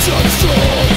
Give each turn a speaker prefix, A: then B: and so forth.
A: touch the